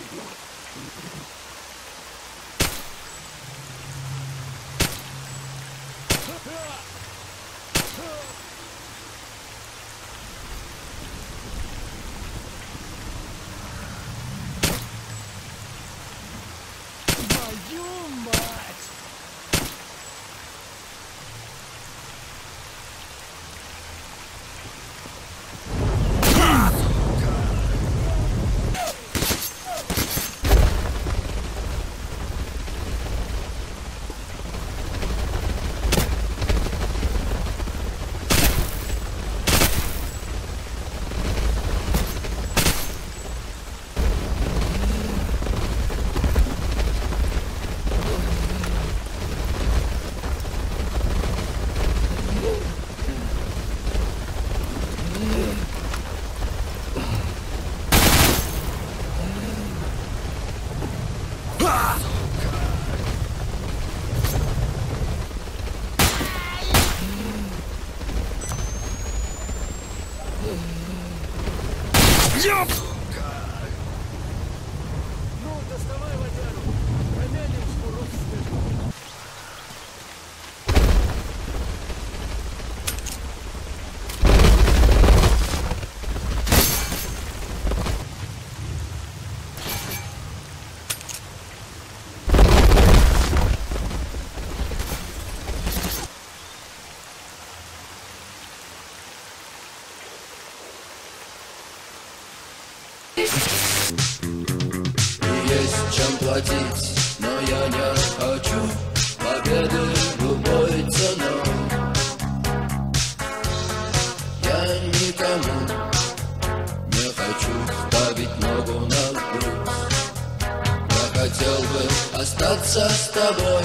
いいですね。Jump! Есть чем платить, но я не хочу победы любой ценой. Я никому не хочу ставить ногу на грудь. Я хотел бы остаться с тобой,